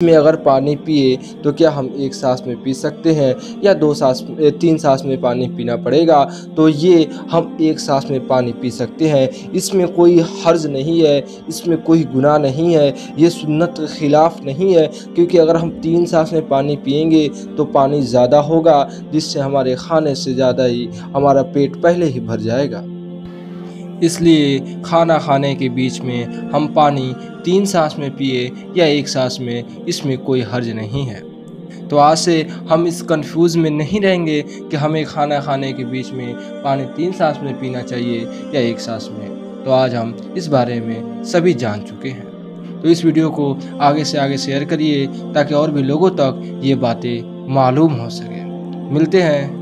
में अगर पानी पिए तो क्या हम एक सांस में पी सकते हैं? या दो सांस तीन सांस में पानी पीना पड़ेगा? तो ये हम एक सांस में पानी पी सकते हैं। इसमें कोई हर्ज नहीं है, इसमें कोई गुनाह नहीं है, ये सुन्नत के ख़िलाफ़ नहीं है, क्योंकि अगर हम तीन सांस में पानी पिएँगे तो पानी ज़्यादा होगा, जिससे हमारे खाने से ज़्यादा ही हमारा पेट पहले ही भर जाएगा। इसलिए खाना खाने के बीच में हम पानी तीन सांस में पिए या एक सांस में, इसमें कोई हर्ज नहीं है। तो आज से हम इस कंफ्यूज में नहीं रहेंगे कि हमें खाना खाने के बीच में पानी तीन सांस में पीना चाहिए या एक सांस में। तो आज हम इस बारे में सभी जान चुके हैं। तो इस वीडियो को आगे से आगे शेयर करिए ताकि और भी लोगों तक ये बातें मालूम हो सके। मिलते हैं